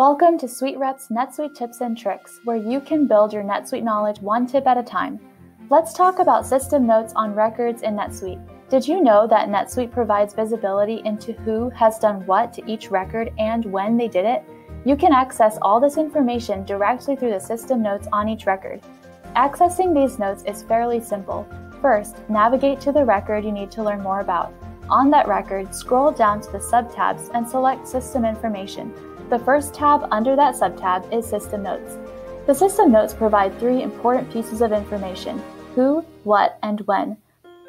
Welcome to SuiteRep's NetSuite Tips and Tricks, where you can build your NetSuite knowledge one tip at a time. Let's talk about system notes on records in NetSuite. Did you know that NetSuite provides visibility into who has done what to each record and when they did it? You can access all this information directly through the system notes on each record. Accessing these notes is fairly simple. First, navigate to the record you need to learn more about. On that record, scroll down to the subtabs and select System Information. The first tab under that subtab is System Notes. The System Notes provide three important pieces of information who, what, and when.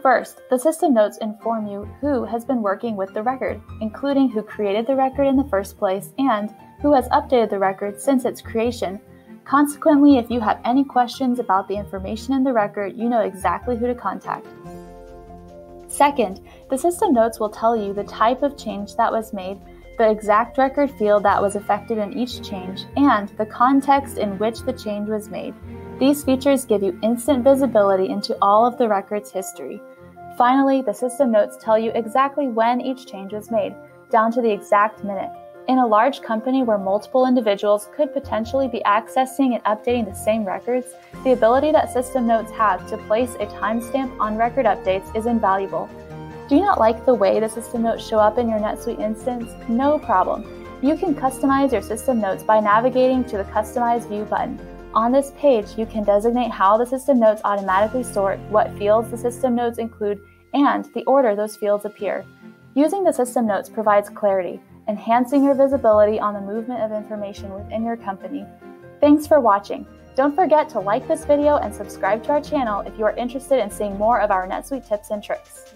First, the system notes inform you who has been working with the record, including who created the record in the first place and who has updated the record since its creation. Consequently, if you have any questions about the information in the record, you know exactly who to contact. Second, the system notes will tell you the type of change that was made, the exact record field that was affected in each change, and the context in which the change was made. These features give you instant visibility into all of the record's history. Finally, the system notes tell you exactly when each change was made, down to the exact minute. In a large company where multiple individuals could potentially be accessing and updating the same records, the ability that System Notes have to place a timestamp on record updates is invaluable. Do you not like the way the System Notes show up in your NetSuite instance? No problem. You can customize your System Notes by navigating to the Customize View button. On this page, you can designate how the System Notes automatically sort, what fields the System Notes include, and the order those fields appear. Using the System Notes provides clarity enhancing your visibility on the movement of information within your company. Thanks for watching. Don't forget to like this video and subscribe to our channel if you are interested in seeing more of our NetSuite tips and tricks.